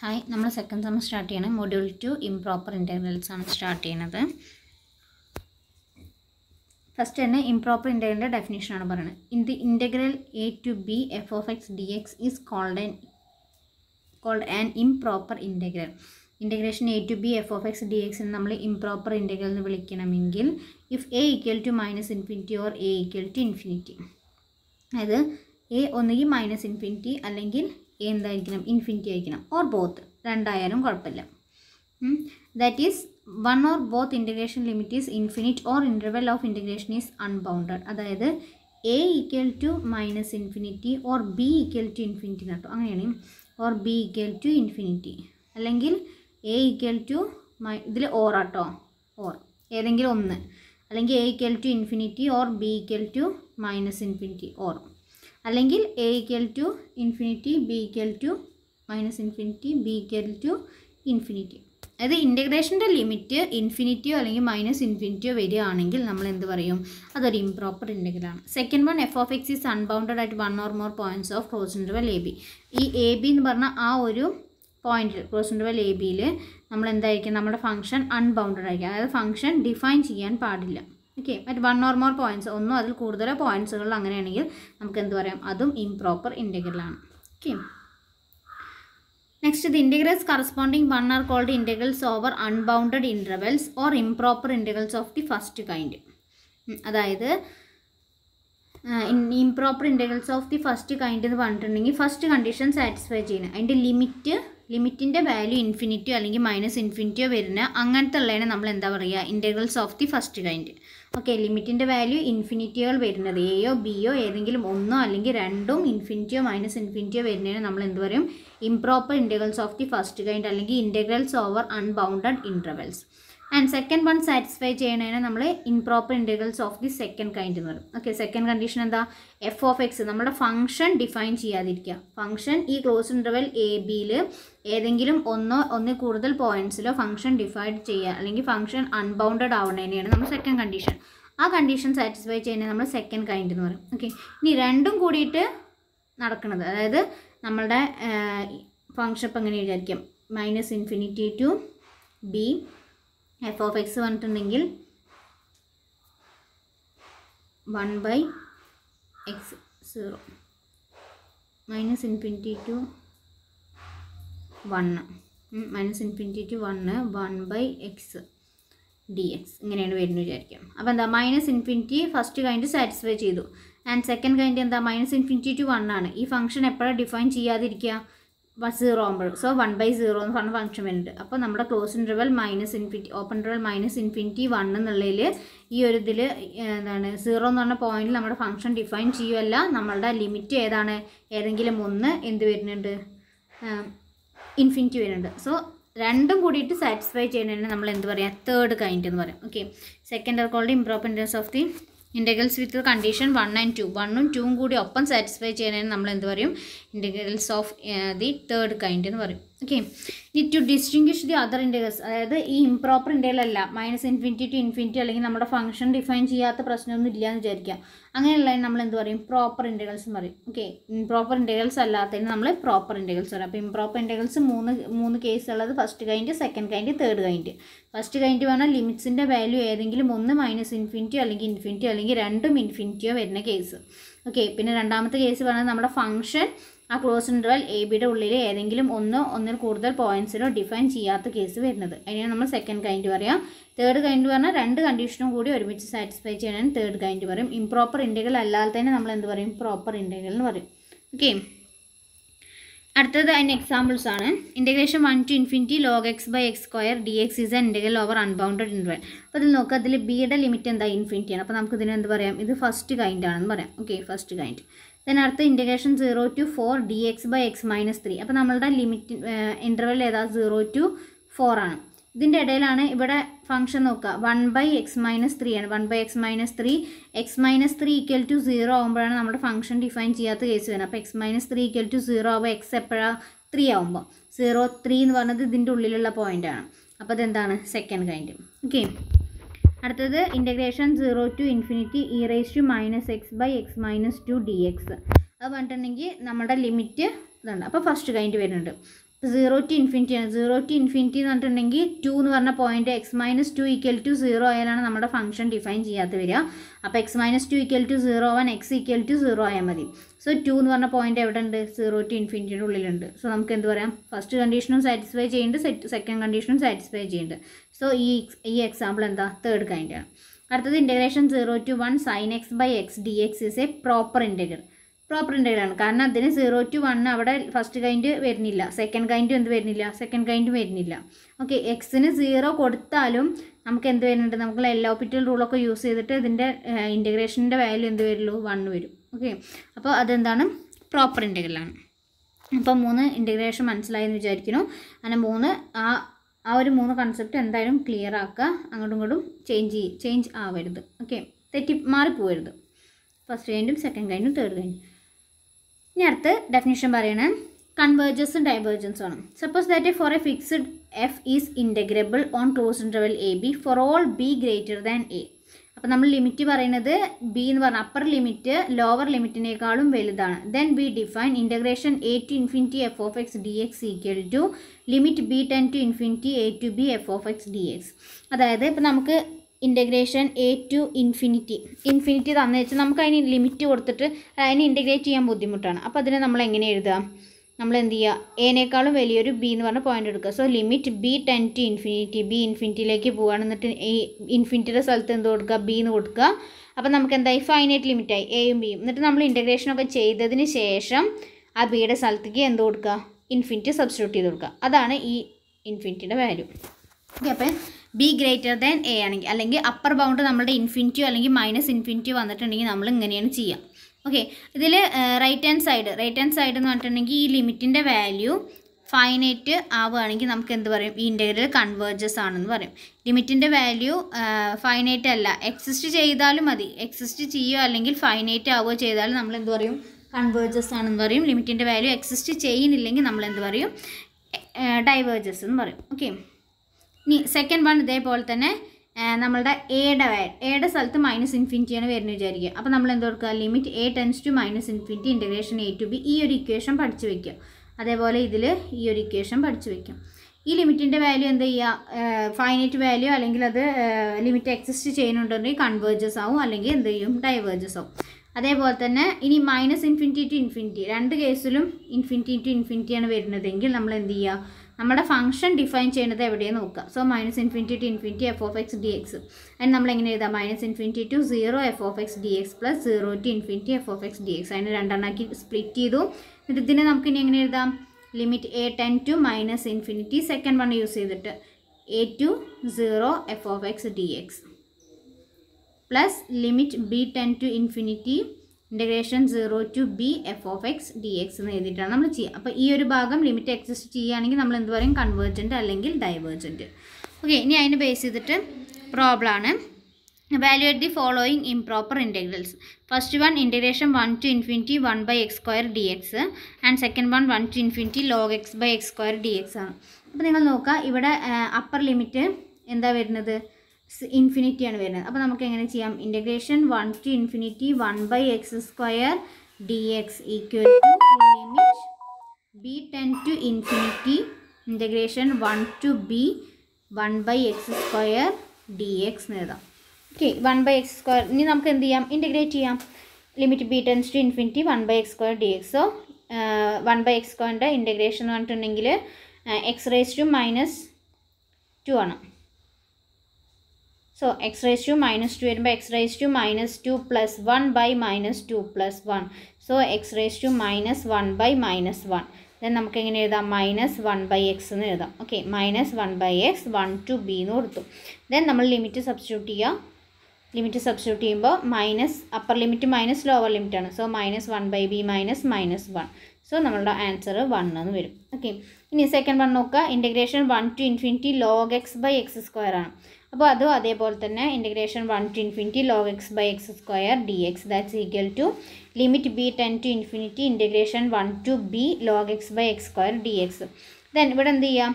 Hi നമ്മൾ second semester start ചെയ്യണം. Module two improper integrals ആണ് സ്റ്റാർട്ട് ചെയ്യുന്നത് ഫസ്റ്റ് തന്നെ ഇംപ്രോപ്പർ ഇന്റഗ്രലിന്റെ ഡെഫിനേഷനാണ് പറയുന്നത് in the integral a to b f of x d x is called an called an improper integral integration a to b f of x d x നമ്മൾ improper integral എന്ന് വിളിക്കണമെങ്കിൽ if a equal to minus infinity or a equal to infinity അതായത് a ഒന്നുകിൽ minus infinity അല്ലെങ്കിൽ എന്തായിരിക്കണം? Infinity ആയിരിക്കണം. Or both രണ്ടായാലും കുഴപ്പമില്ല. That is one or both integration limit is infinite or interval of integration is unbounded അതായത് a equal to minus infinity or b equal to infinity കേട്ടോ അങ്ങനെയാണ്. Or b equal to infinity അല്ലെങ്കിൽ A equal to മൈ ഇതിൽ or ആട്ടോ. Or ഏതെങ്കിലും ഒന്ന്. അല്ലെങ്കിൽ a equal to infinity or b equal to minus infinity or അല്ലെങ്കിൽ a equal to infinity b equal to minus infinity b equal to infinity അതായത് ഇന്റഗ്രേഷന്റെ ലിമിറ്റ് ഇൻഫിനിറ്റിയോ അല്ലെങ്കിൽ മൈനസ് ഇൻഫിനിറ്റിയോ വരികയാണെങ്കിൽ നമ്മൾ എന്ത് പറയും? അതൊരു ഇംപ്രോപ്പർ ഇന്റഗ്രലാണ് second one f of x is unbounded ആയിട്ട് one or more points of cross a b ഈ എ ബി എന്ന് പറഞ്ഞാൽ ആ ഒരു പോയിന്റിൽ ക്രോസ് ഇന്റർവൽ എ ബിയിൽ നമ്മൾ എന്തായിരിക്കും? നമ്മുടെ ഫംഗ്ഷൻ അൺബൗണ്ടഡ് ആയിരിക്കും. അതായത് ഫംഗ്ഷൻ ഡിഫൈൻ ചെയ്യാൻ പാടില്ല. ഓക്കെ മറ്റ് വൺ ഓർ മോർ പോയിന്റ്സ് ഒന്നോ അതിൽ കൂടുതലോ പോയിന്റ്സുകളിൽ അങ്ങനെയാണെങ്കിൽ നമുക്ക് എന്ത് പറയാം? അതും ഇംപ്രോപ്പർ ഇന്റഗ്രലാണ് okay next the integrals corresponding one are called integrals over unbounded intervals or improper integrals of the first kind അതായത് improper integrals of the first kind എന്ന് പറഞ്ഞിട്ടുണ്ടെങ്കിൽ ഫസ്റ്റ് കണ്ടീഷൻ സാറ്റിസ്ഫൈ ചെയ്യണം. അതിന്റെ ലിമിറ്റ് ലിമിറ്റിന്റെ വാല്യൂ ഇൻഫിനിറ്റിയോ അല്ലെങ്കിൽ minus ഇൻഫിനിറ്റിയോ വരുന്ന അങ്ങനത്തെ ഉള്ളതിനെ നമ്മൾ എന്താ പറയുക? Integrals of the first kind okay ലിമിറ്റിന്റെ വാല്യൂ ഇൻഫിനിറ്റിയോൾ വരുന്നത് എയോ ബിയോ ഏതെങ്കിലും ഒന്നോ അല്ലെങ്കിൽ രണ്ടും ഇൻഫിനിറ്റിയോ മൈനസ് ഇൻഫിനിറ്റിയോ വരുന്നതിന് നമ്മൾ എന്ത് പറയും? Improper integrals of the first kind അല്ലെങ്കിൽ integrals over unbounded intervals and second one satisfy ചെയ്യണേനെ നമ്മൾ improper integrals of the second kind എന്ന് പറയും. ഓക്കെ സെക്കൻഡ് കണ്ടീഷൻ എന്താ? എഫ് ഓഫ് എക്സ് നമ്മുടെ ഫംഗ്ഷൻ ഡിഫൈൻ ചെയ്യാതിരിക്കുക ഫംഗ്ഷൻ ഈ ക്ലോസ് ഇന്റർവെൽ എ ബിയിൽ ഏതെങ്കിലും ഒന്നോ ഒന്നിൽ കൂടുതൽ പോയിന്റ്സിലോ ഫംഗ്ഷൻ ഡിഫൈൻ ചെയ്യുക അല്ലെങ്കിൽ ഫംഗ്ഷൻ അൺബൗണ്ടഡ് ആവുന്നതിനെയാണ് നമ്മൾ സെക്കൻഡ് കണ്ടീഷൻ ആ കണ്ടീഷൻ സാറ്റിസ്ഫൈ ചെയ്യുന്നത് നമ്മൾ സെക്കൻഡ് കൈൻഡ് എന്ന് പറയും. ഓക്കെ ഇനി രണ്ടും കൂടിയിട്ട് നടക്കുന്നത് അതായത് നമ്മളുടെ ഫംഗ്ഷൻ ഇപ്പം എങ്ങനെ വിചാരിക്കാം minus infinity to b f of x പറഞ്ഞിട്ടുണ്ടെങ്കിൽ one by x zero minus infinity to one minus infinity to one one by x d x ഇങ്ങനെയാണ് വരുന്നത് വിചാരിക്കാം. അപ്പോൾ എന്താ minus infinity first kind satisfy ചെയ്തു. ആൻഡ് സെക്കൻഡ് കൈൻഡ് എന്താ minus infinity to one ആണ്. ഈ ഫംഗ്ഷൻ എപ്പോഴാണ് ഡിഫൈൻ ചെയ്യാതിരിക്കുക? സീറോ ആകുമ്പോൾ സോ വൺ ബൈ സീറോ എന്ന് പറഞ്ഞ ഫംഗ്ഷൻ വരുന്നുണ്ട്. അപ്പോൾ നമ്മുടെ close interval minus infinity open interval minus infinity one എന്നുള്ളതിൽ ഈ ഒരു ഇതിൽ എന്താണ് സീറോ എന്ന് പറഞ്ഞ പോയിന്റിൽ നമ്മുടെ ഫംഗ്ഷൻ ഡിഫൈൻ ചെയ്യുമല്ല നമ്മളുടെ ലിമിറ്റ് ഏതാണ്? ഏതെങ്കിലും ഒന്ന് എന്ത് വരുന്നുണ്ട്? ഇൻഫിനിറ്റി വരുന്നുണ്ട്. സോ രണ്ടും കൂടിയിട്ട് സാറ്റിസ്ഫൈ ചെയ്യുന്നതിന് നമ്മൾ എന്ത് പറയാം? തേർഡ് കൈൻഡ് എന്ന് പറയും. Okay second are called improper integrals of the integrals with condition one and two വണ്ണും ടൂവും കൂടി ഒപ്പം സാറ്റിസ്ഫൈ ചെയ്യുന്നതിന് നമ്മൾ എന്ത് പറയും integrals of the third kind എന്ന് പറയും. ഓക്കെ ഇനി to distinguish the other integrals അതായത് ഈ ഇംപ്രോപ്പർ ഇന്റഗ്രൽ അല്ല. മൈനസ് ഇൻഫിനിറ്റി ടു ഇൻഫിനിറ്റി അല്ലെങ്കിൽ നമ്മുടെ ഫംഗ്ഷൻ ഡിഫൈൻ ചെയ്യാത്ത പ്രശ്നമൊന്നും ഇല്ല എന്ന് വിചാരിക്കുക അങ്ങനെയുള്ള നമ്മൾ എന്ത് പറയും? പ്രോപ്പർ എന്ന് പറയും. ഓക്കെ ഇംപ്രോപ്പർ ഇൻഡേഴ്സ് അല്ലാത്തതിന് നമ്മൾ പ്രോപ്പർ ഇൻഡേഴ്സ് പറയും. അപ്പോൾ ഇംപ്രോപ്പർ ഇൻഡേഴ്സ് മൂന്ന് മൂന്ന് കേസ് ഉള്ളത് first kind second kind third kind first kind പറഞ്ഞാൽ ലിമിറ്റ്സിന്റെ വാല്യൂ ഏതെങ്കിലും ഒന്ന് മൈനസ് ഇൻഫിനിറ്റിയോ അല്ലെങ്കിൽ ഇൻഫിനിറ്റിയോ അല്ലെങ്കിൽ രണ്ടും ഇൻഫിനിറ്റിയോ വരുന്ന കേസ് ഓക്കെ പിന്നെ രണ്ടാമത്തെ കേസ് പറഞ്ഞാൽ നമ്മുടെ ഫംഗ്ഷൻ ആ ക്ലോസ് ഇന്റർവൽ എ ബിയുടെ ഉള്ളിൽ ഏതെങ്കിലും ഒന്നോ ഒന്നിൽ കൂടുതൽ പോയിന്റ്സിലോ ഡിഫൈൻ ചെയ്യാത്ത കേസ് വരുന്നത്. അതിനാണ് നമ്മൾ സെക്കൻഡ് കൈൻഡ് പറയാം. തേർഡ് കൈൻഡ് പറഞ്ഞാൽ രണ്ട് കണ്ടീഷനും കൂടി ഒരുമിച്ച് സാറ്റിസ്ഫൈ ചെയ്യാനാണ് തേർഡ് കൈൻഡ് പറയും. ഇംപ്രോപ്പർ ഇന്റഗ്രൽ അല്ലാതെ തന്നെ നമ്മൾ എന്ത് പറയും? പ്രോപ്പർ ഇന്റഗ്രൽ എന്ന് പറയും. ഓക്കെ അടുത്തത് അതിന് എക്സാമ്പിൾസ് ആണ്. Integration one to infinity log x by x square d x is an integral over unbounded interval അപ്പോൾ ഇതിൽ നോക്കുക അതിൽ ബിയുടെ ലിമിറ്റ് എന്താ? ഇൻഫിനിറ്റി ആണ്. അപ്പോൾ നമുക്ക് ഇതിന് പറയാം? ഇത് ഫസ്റ്റ് കൈൻഡ് ആണെന്ന് പറയാം. ഓക്കെ ഫസ്റ്റ് കൈൻഡ് അടുത്ത integration zero to four d x by x minus three അപ്പോൾ നമ്മളുടെ ലിമിറ്റ് ഇന്റർവെൽ ഏതാ? സീറോ ടു ഫോർ ആണ്. ഇതിന്റെ ഇടയിലാണ് ഇവിടെ ഫംഗ്ഷൻ നോക്കുക. One by x minus three ആണ്. One by x minus three x minus three equal to zero ആകുമ്പോഴാണ് നമ്മുടെ ഫംഗ്ഷൻ ഡിഫൈൻ ചെയ്യാത്ത കേസ് വരുന്നത്. അപ്പോൾ x minus three equal to zero ആകുമ്പോൾ എക്സ് എപ്പോഴാണ് ത്രീ ആകുമ്പോൾ സീറോ ത്രീ എന്ന് പറഞ്ഞത് ഇതിന്റെ ഉള്ളിലുള്ള പോയിന്റ് ആണ്. അപ്പോൾ അതെന്താണ് സെക്കൻഡ് കൈൻഡ് ഓക്കെ അടുത്തത് integration zero to infinity e raise to minus x by x minus two d x അത് പറഞ്ഞിട്ടുണ്ടെങ്കിൽ നമ്മുടെ ലിമിറ്റ് ഇതുണ്ട്. അപ്പോൾ ഫസ്റ്റ് കൈൻഡ് വരുന്നുണ്ട്. സീറോ ടു ഇൻഫിനിറ്റി ആണ്. സീറോ ടു ഇൻഫിനിറ്റി എന്ന് പറഞ്ഞിട്ടുണ്ടെങ്കിൽ ടു എന്ന് പറഞ്ഞ point x minus two equal to zero ആയാലാണ് നമ്മുടെ ഫംഗ്ഷൻ ഡിഫൈൻ ചെയ്യാത്ത വരിക. അപ്പോൾ x minus two equal to zero one x equal to zero ആയാൽ മതി. സോ ടു എന്ന് പറഞ്ഞ പോയിന്റ് എവിടെ ഉണ്ട്? സീറോ ടു ഇൻഫിനിറ്റിയുടെ ഉള്ളിലുണ്ട് സോ നമുക്ക് എന്ത് പറയാം? ഫസ്റ്റ് കണ്ടീഷനും സാറ്റിസ്ഫൈ ചെയ്യുന്നുണ്ട് സെക്കൻഡ് കണ്ടീഷനും സാറ്റിസ്ഫൈ ചെയ്യുന്നുണ്ട് സോ ഈ ഈ എക്സാമ്പിൾ എന്താ? തേർഡ് കൈൻഡ് ആണ്. അടുത്തത് integration zero to one sine x by x d x is a proper integral proper integral ആണ് കാരണം അതിന് സീറോ ടു വൺ അവിടെ ഫസ്റ്റ് കൈൻഡ് വരുന്നില്ല. സെക്കൻഡ് കൈൻഡ് എന്ത് വരുന്നില്ല? സെക്കൻഡ് കൈൻഡ് വരുന്നില്ല. ഓക്കെ എക്സിന് സീറോ കൊടുത്താലും നമുക്ക് എന്ത് വരുന്നുണ്ട്? നമുക്ക് എല്ലാ ഓപ്പിറ്റൽ റൂളൊക്കെ യൂസ് ചെയ്തിട്ട് ഇതിന്റെ ഇന്റഗ്രേഷന്റെ വാല്യൂ എന്ത് വരുള്ളൂ? വൺ വരും. ഓക്കെ അപ്പോൾ അതെന്താണ്? പ്രോപ്പർ ഇന്റഗ്രലാണ് അപ്പോൾ മൂന്ന് ഇന്റഗ്രേഷൻ മനസ്സിലായി എന്ന് വിചാരിക്കുന്നു. അങ്ങനെ മൂന്ന് ആ ആ ഒരു മൂന്ന് കൺസെപ്റ്റ് എന്തായാലും ക്ലിയർ ആക്കുക. അങ്ങോട്ടും ഇങ്ങോട്ടും ചേഞ്ച് ചേഞ്ച് ആവരുത്. ഓക്കെ തെറ്റി മാറിപ്പോവരുത്. ഫസ്റ്റ് കൈൻഡും സെക്കൻഡ് കൈൻഡും തേർഡ് കൈൻഡും ഇനി അടുത്ത് ഡെഫിനേഷൻ പറയണേ. കൺവേർജൻസും ഡൈവേർജൻസും ആണ്. Suppose that for a fixed f is integrable on close interval a b for all b greater than a അപ്പോൾ നമ്മൾ ലിമിറ്റ് പറയുന്നത് ബി എന്ന് പറഞ്ഞാൽ അപ്പർ ലിമിറ്റ് ലോവർ ലിമിറ്റിനേക്കാളും വലുതാണ്. Then b define integration a to infinity f of x d x equal to limit b tend to infinity a to b f of x d x അതായത് ഇപ്പോൾ നമുക്ക് integration a to infinity infinity തന്നു വെച്ചാൽ നമുക്ക് അതിന് limit കൊടുത്തിട്ട് അതിനെ integrate ചെയ്യാൻ ബുദ്ധിമുട്ടാണ്. അപ്പോൾ അതിനെ നമ്മൾ എങ്ങനെ എഴുതുക? നമ്മൾ എന്ത് ചെയ്യുക? എനേക്കാളും വലിയൊരു ബി എന്ന് പറഞ്ഞ പോയിന്റ് എടുക്കുക. So limit b tend to infinity b ഇൻഫിനിറ്റിയിലേക്ക് പോവുകയാണ് എന്നിട്ട് ഈ ഇൻഫിനിറ്റിയുടെ സ്ഥലത്ത് എന്ത് കൊടുക്കുക? ബി എന്ന് കൊടുക്കുക. അപ്പോൾ നമുക്ക് എന്തായി? ഫൈനൈറ്റ് ലിമിറ്റായി എയും ബിയും എന്നിട്ട് നമ്മൾ ഇന്റഗ്രേഷനൊക്കെ ചെയ്തതിന് ശേഷം ആ ബിയുടെ സ്ഥലത്തേക്ക് എന്ത് കൊടുക്കുക? ഇൻഫിനിറ്റി സബ്സ്റ്റിറ്റ്യൂട്ട് ചെയ്ത് കൊടുക്കുക. അതാണ് ഈ ഇൻഫിനിറ്റിയുടെ വാല്യൂ ഓക്കെ അപ്പം ബി ഗ്രേറ്റർ ദാൻ എ ആണെങ്കിൽ അല്ലെങ്കിൽ അപ്പർ ബൗണ്ട് നമ്മുടെ ഇൻഫിനിറ്റിയോ അല്ലെങ്കിൽ മൈനസ് ഇൻഫിനിറ്റിയോ വന്നിട്ടുണ്ടെങ്കിൽ നമ്മൾ ഇങ്ങനെയാണ് ചെയ്യുക ഓക്കെ ഇതിൽ right hand side right hand side എന്ന് പറഞ്ഞിട്ടുണ്ടെങ്കിൽ ഈ ലിമിറ്റിന്റെ വാല്യൂ ഫൈനൈറ്റ് ആവുകയാണെങ്കിൽ നമുക്ക് എന്ത് പറയും? ഈ ഇന്റഗ്രൽ കൺവേർജസ് ആണെന്ന് പറയും. ലിമിറ്റിന്റെ വാല്യൂ ഫൈനൈറ്റ് അല്ല. എക്സിസ്റ്റ് ചെയ്താലും മതി. എക്സിസ്റ്റ് ചെയ്യുകയോ അല്ലെങ്കിൽ ഫൈനൈറ്റ് ആവുകയോ ചെയ്താലും നമ്മൾ എന്ത് പറയും? കൺവേർജസ് ആണെന്ന് പറയും. ലിമിറ്റിന്റെ വാല്യൂ എക്സിസ്റ്റ് ചെയ്യുന്നില്ലെങ്കിൽ നമ്മൾ എന്ത് പറയും? ഡൈവേർജസ് എന്ന് പറയും. ഓക്കെ ഇനി സെക്കൻഡ് വൺ ഇതേപോലെ തന്നെ നമ്മളുടെ എയുടെ എയുടെ സ്ഥലത്ത് മൈനസ് ഇൻഫിനിറ്റിയാണ് വരുന്നത് വിചാരിക്കുക. അപ്പോൾ നമ്മൾ എന്ത് കൊടുക്കുക? Limit a tends to minus infinity integration a to b ഈ ഒരു ഇക്വേഷൻ പഠിച്ചു വെക്കുക. അതേപോലെ ഇതിൽ ഈ ഒരു ഇക്വേഷൻ പഠിച്ചു വയ്ക്കും ഈ ലിമിറ്റിന്റെ വാല്യൂ എന്ത് ചെയ്യുക? ഫൈനൈറ്റ് വാല്യൂ അല്ലെങ്കിൽ അത് ലിമിറ്റ് എക്സിസ്റ്റ് ചെയ്യുന്നുണ്ടെങ്കിൽ കൺവേർജസ് ആവും അല്ലെങ്കിൽ എന്ത് ചെയ്യും? ഡൈവേർജസ് ആവും. അതേപോലെ തന്നെ ഇനി മൈനസ് ഇൻഫിനിറ്റി ടു ഇൻഫിനിറ്റി രണ്ട് കേസിലും ഇൻഫിനിറ്റി ടു ഇൻഫിനിറ്റിയാണ് വരുന്നതെങ്കിൽ നമ്മൾ എന്ത് ചെയ്യുക? നമ്മുടെ ഫംഗ്ഷൻ ഡിഫൈൻ ചെയ്യുന്നത് എവിടെയാണ് നോക്കുക. So minus infinity to infinity f of x d x അതിന് നമ്മൾ എങ്ങനെ എഴുതാം? Minus infinity to zero f of x d x plus zero to infinity f of x d x അതിന് രണ്ടെണ്ണാക്കി സ്പ്ലിറ്റ് ചെയ്തു. എന്നിട്ട് ഇതിനെ നമുക്ക് ഇനി എങ്ങനെ എഴുതാം? Limit a tend to minus infinity second one use ചെയ്തിട്ട് a to zero f of x d x plus limit b tend to infinity integration zero to b f of x d x എന്ന് എഴുതിയിട്ടാണ് നമ്മൾ ചെയ്യുക. അപ്പോൾ ഈ ഒരു ഭാഗം limit exist ചെയ്യുകയാണെങ്കിൽ നമ്മൾ എന്ത് പറയും? കൺവേർജന്റ് അല്ലെങ്കിൽ ഡൈവേർജന്റ് ഓക്കെ ഇനി അതിന് ബേസ് ചെയ്തിട്ട് പ്രോബ്ലം ആണ്. Evaluate the following improper integrals. First one integration 1 to infinity 1 by x square dx and second one 1 to infinity log x by x square dx ആണ്. അപ്പോൾ നിങ്ങൾ നോക്കുക ഇവിടെ അപ്പർ ലിമിറ്റ് എന്താ വരുന്നത്? ഇൻഫിനിറ്റി ആണ് വരുന്നത്. അപ്പോൾ നമുക്ക് എങ്ങനെ ചെയ്യാം? Integration one to infinity one by x square d x equal to limit b tends to infinity integration one to b one by x square d x എഴുതാം. Okay one by x square ഇനി നമുക്ക് എന്ത് ചെയ്യാം? Integrate ചെയ്യാം. Limit b tends to infinity one by x square d x one by x സ്ക്വയറിന്റെ integration എന്ന് പറഞ്ഞിട്ടുണ്ടെങ്കിൽ x raise to minus two ആണ്. So x raise to minus two വരുമ്പോൾ x raise to minus two plus one by minus two plus one so x raise to minus one by minus one then നമുക്ക് എങ്ങനെ എഴുതാം? Minus one by x എന്ന് എഴുതാം. Okay minus one by x one to b എന്ന് കൊടുത്തു. Then നമ്മൾ limit substitute ചെയ്യുക limit substitute ചെയ്യുമ്പോൾ minus upper limit minus lower limit ആണ്. So minus one by b minus minus one so നമ്മളുടെ answer one എന്ന് വരും. ഓക്കെ ഇനി സെക്കൻഡ് വൺ നോക്കുക. Integration one to infinity log x by x square ആണ്. അപ്പോൾ അതും അതേപോലെ തന്നെ integration one to infinity log x by x square d x that's equal to limit b tends to infinity integration one to b log x by x square d x then ഇവിടെ എന്ത് ചെയ്യാം?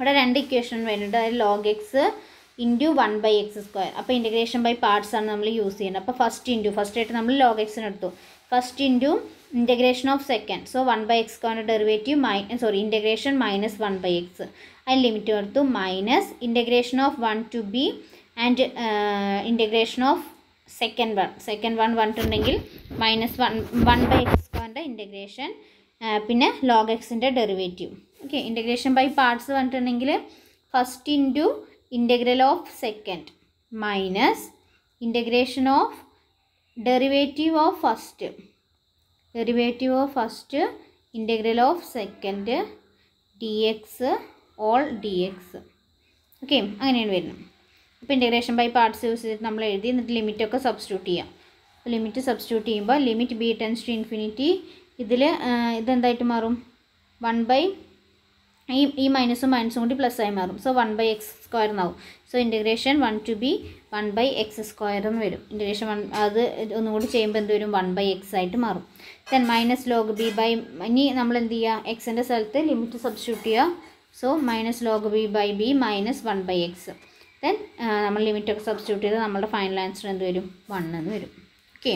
ഇവിടെ രണ്ട് equation വേണ്ടിയിട്ട് അതായത് log x into one by x square അപ്പോൾ integration by parts ആണ് നമ്മൾ യൂസ് ചെയ്യുന്നത്. അപ്പോൾ ഫസ്റ്റ് ഇന്റു ഫസ്റ്റ് ആയിട്ട് നമ്മൾ ലോഗ് എക്സിന് എടുത്തു. First into integration of second so one by x സ്ക്വയറിന്റെ derivative my sorry integration minus one by x അതിന് ലിമിറ്റ് കൊടുത്തു minus integration of one to b and integration of second one second one വന്നിട്ടുണ്ടെങ്കിൽ minus one one by x സ്ക്വയറിന്റെ integration പിന്നെ log എക്സിന്റെ derivative okay integration by parts വന്നിട്ടുണ്ടെങ്കിൽ first into integral of second minus integration of derivative of first derivative of first integral of second d x all d x okay അങ്ങനെയാണ് വരുന്നത്. അപ്പോൾ integration by parts use ചെയ്തിട്ട് നമ്മൾ എഴുതി എന്നിട്ട് ലിമിറ്റൊക്കെ substitute ചെയ്യാം. അപ്പോൾ ലിമിറ്റ് സബ്സ്റ്റിറ്റ്യൂട്ട് ചെയ്യുമ്പോൾ limit b tends to infinity ഇതിൽ ഇതെന്തായിട്ട് മാറും? വൺ ബൈ ഈ ഈ മൈനസും മൈനസും കൂടി പ്ലസ് ആയി മാറും. So one by x square എന്നാവും. So integration one to b one by x square എന്ന് വരും. ഇന്റഗ്രേഷൻ വൺ അത് ഒന്നും കൂടി ചെയ്യുമ്പോൾ എന്ത് വരും? വൺ ബൈ എക്സ് ആയിട്ട് മാറും. Then minus log b by ഇനി നമ്മൾ എന്ത് ചെയ്യുക എക്സിന്റെ സ്ഥലത്ത് ലിമിറ്റ് സബ്സ്റ്റിറ്റ്യൂട്ട് ചെയ്യുക so minus log b by b minus one by x then നമ്മൾ ലിമിറ്റൊക്കെ സബ്സ്റ്റിറ്റ്യൂട്ട് ചെയ്ത് നമ്മുടെ ഫൈനൽ ആൻസർ എന്ത് വരും? വൺ എന്ന് വരും. ഓക്കെ